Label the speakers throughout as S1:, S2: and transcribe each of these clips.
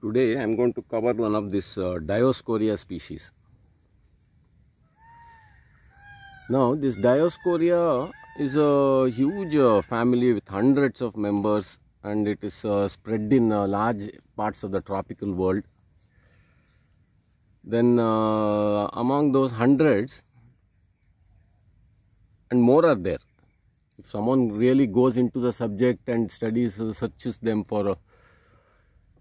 S1: Today I am going to cover one of this uh, Dioscorea species. Now this Dioscorea is a huge uh, family with hundreds of members and it is uh, spread in uh, large parts of the tropical world. Then uh, among those hundreds and more are there. If someone really goes into the subject and studies, uh, searches them for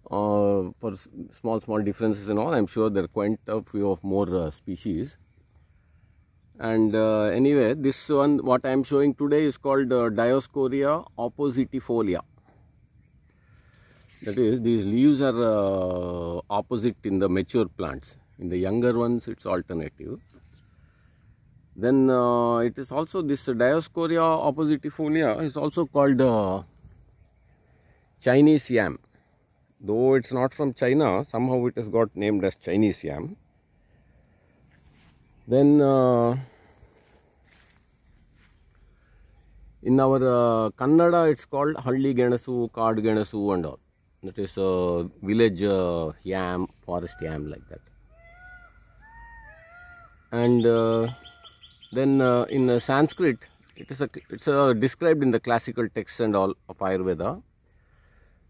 S1: uh, for small small differences and all, I'm sure there are quite a few of more uh, species. And uh, anyway, this one what I am showing today is called uh, Dioscorea oppositifolia. That is, these leaves are uh, opposite in the mature plants. In the younger ones, it's alternative. Then uh, it is also this Dioscorea oppositifolia is also called Chinese yam. Though it's not from China, somehow it has got named as Chinese yam. Then uh, in our uh, Kannada, it's called Halli Genasu, Kaad Genasu, and all. That is uh, village uh, yam, forest yam, like that. And uh, then uh, in uh, Sanskrit, it is a, it's described in the classical texts and all of Ayurveda.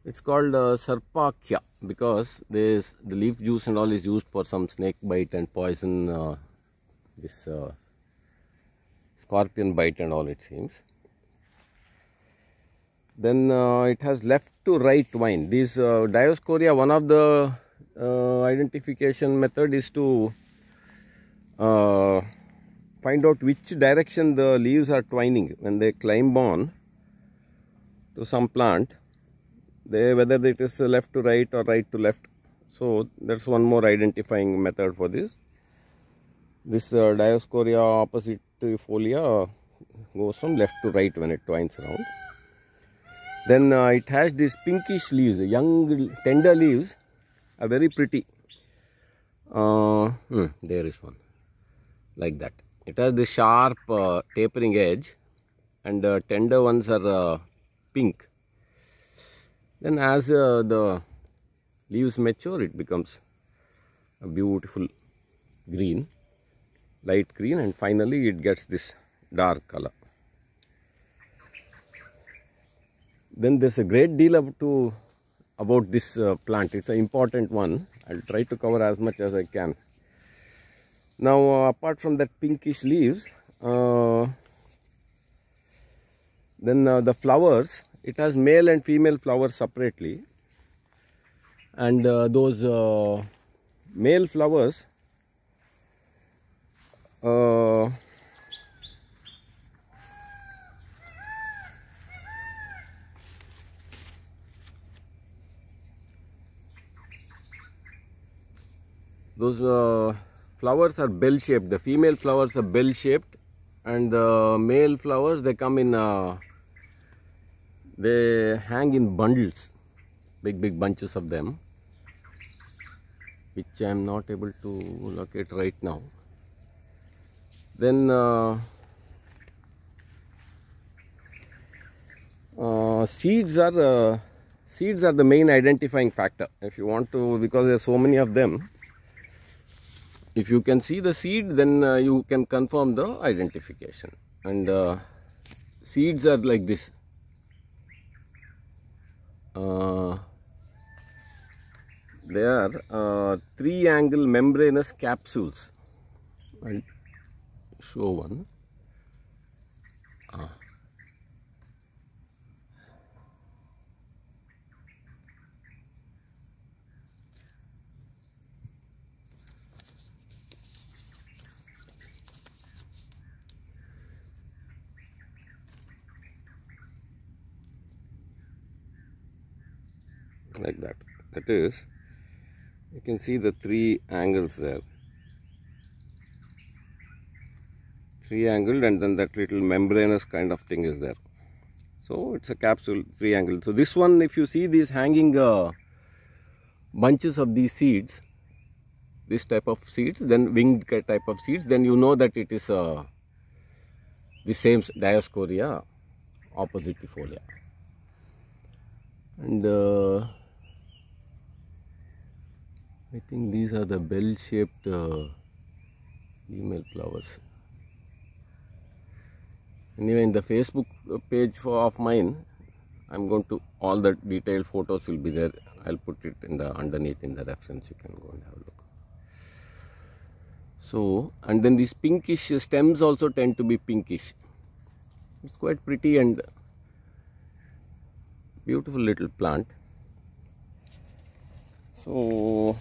S1: It's called uh, Sarpakya because this the leaf juice and all is used for some snake bite and poison. Uh, this uh, scorpion bite and all it seems. Then uh, it has left to right vine. These uh, Dioscorea, one of the uh, identification method is to find out which direction the leaves are twining when they climb on to some plant. They whether it is left to right or right to left. So that's one more identifying method for this. This uh, Dioscorea oppositifolia goes from left to right when it twines around. Then uh, it has these pinkish leaves, young tender leaves are very pretty. Uh, hmm, there is one like that. It has the sharp uh, tapering edge and uh, tender ones are uh, pink. Then as uh, the leaves mature it becomes a beautiful green, light green and finally it gets this dark color. then there's a great deal of to about this uh, plant. It's an important one. I'll try to cover as much as i can. Now uh, apart from that pinkish leaves uh, then uh, the flowers it has male and female flowers separately. And uh, those uh, male flowers uh, those uh, flowers are bell shaped the female flowers are bell shaped and the male flowers they come in uh, they hang in bundles big big bunches of them which i am not able to locate right now. Then uh, uh, seeds are uh, seeds are the main identifying factor. If you want to because there are so many of them if you can see the seed then uh, you can confirm the identification. And uh, seeds are like this uh, they are uh, three angle membranous capsules. I'll show one like that. That is you can see the three angles there. Three angled and then that little membranous kind of thing is there. So it's a capsule three angled. So this one if you see these hanging uh, bunches of these seeds this type of seeds then winged type of seeds then you know that it is uh, the same dioscorea oppositifolia and uh, I think these are the bell-shaped uh, female flowers. Anyway, in the Facebook page for, of mine, I'm going to all the detailed photos will be there. I'll put it in the underneath in the reference. You can go and have a look. So, and then these pinkish stems also tend to be pinkish. It's quite pretty and beautiful little plant. So,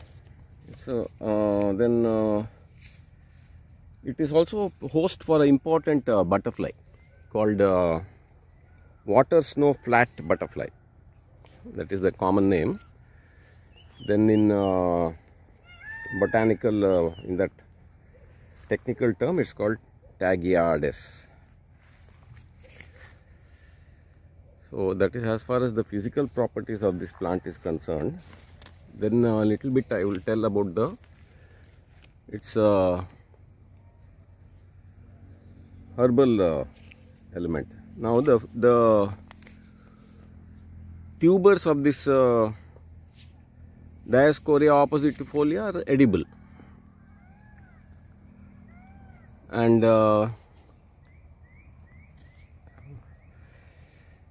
S1: so uh, then uh, it is also host for an important uh, butterfly called water snow flat butterfly. That is the common name. Then in botanical, in that technical term, it's called Tagiades. So that is as far as the physical properties of this plant is concerned. Then a little bit I will tell about the its uh, herbal uh, element. Now the the tubers of this uh, Dioscorea oppositifolia are edible and uh,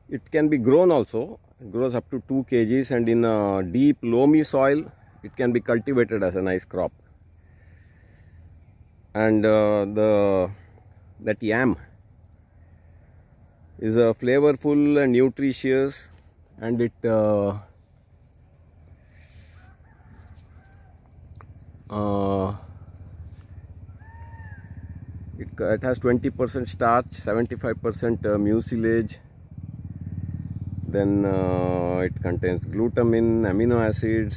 S1: it can be grown also grows up to 2 kgs and in a deep loamy soil it can be cultivated as a nice crop. And uh, the that yam is a flavorful and nutritious and it uh, uh, it, it has 20% starch 75% uh, mucilage then uh, it contains glutamine amino acids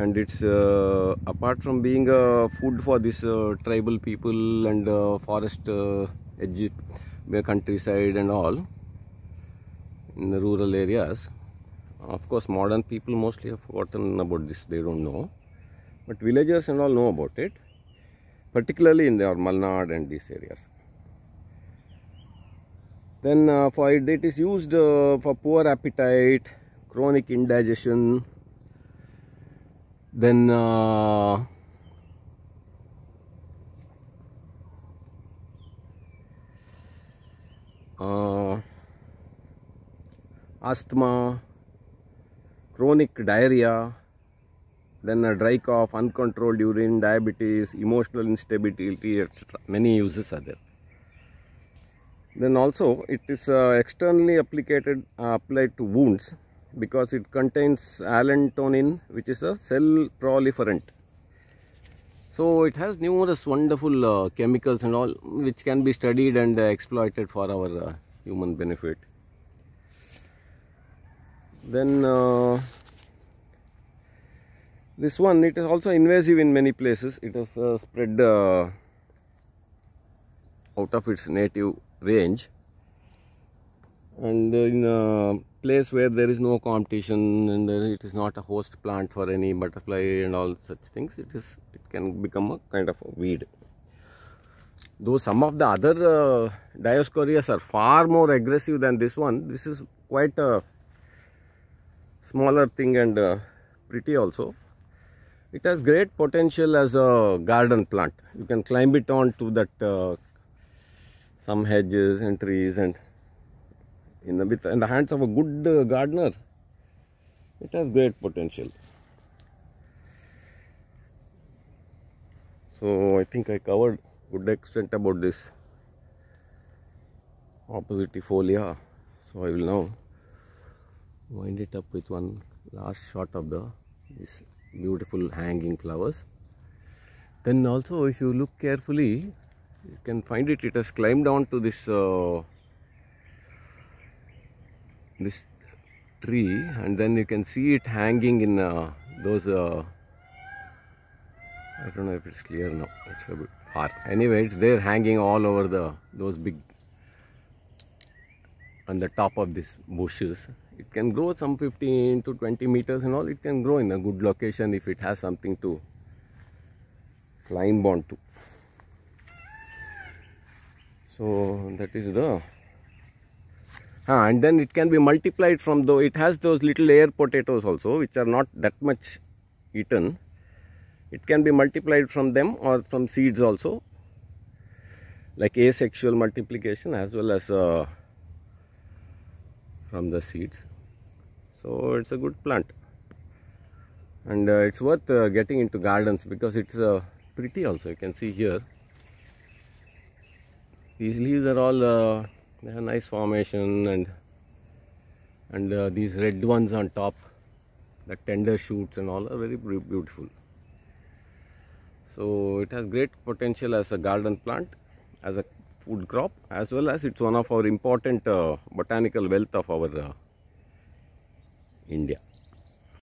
S1: and it's uh, apart from being a food for this uh, tribal people and uh, forest uh, edge countryside and all in the rural areas of course modern people mostly have forgotten about this they don't know. But villagers and all know about it particularly in the Malnad and these areas then uh, for it, it is used uh, for poor appetite chronic indigestion. Then uh, uh, asthma chronic diarrhea then a dry cough uncontrolled urine diabetes emotional instability etc many uses are there then also it is uh, externally applied uh, applied to wounds because it contains allantoin which is a cell proliferant. So it has numerous wonderful uh, chemicals and all which can be studied and uh, exploited for our uh, human benefit. Then uh, this one it is also invasive in many places it has spread out of its native range. And in a place where there is no competition and it is not a host plant for any butterfly and all such things it is it can become a kind of a weed. Though some of the other uh, dioscoreas are far more aggressive than this one this is quite a smaller thing and uh, pretty also. It has great potential as a garden plant. You can climb it on to that uh, some hedges and trees and in the, with, in the hands of a good uh, gardener, it has great potential. So I think I covered good extent about this oppositifolia. So I will now wind it up with one last shot of the beautiful hanging flowers. Then also if you look carefully, you can find it, it has climbed on to this uh, this tree and then you can see it hanging in uh, those uh, I don't know if it's clear now. It's a bit far. Anyway it's there hanging all over the those big on the top of these bushes. It can grow some 15 to 20 meters and all. It can grow in a good location if it has something to climb onto so that is the and then it can be multiplied from though it has those little air potatoes also which are not that much eaten. It can be multiplied from them or from seeds also, like asexual multiplication as well as uh, from the seeds. So it's a good plant and uh, it's worth uh, getting into gardens because it's uh, pretty also you can see here these leaves are all uh, they have nice formation and and uh, these red ones on top the tender shoots and all are very beautiful. So it has great potential as a garden plant as a food crop as well as it's one of our important uh, botanical wealth of our uh, India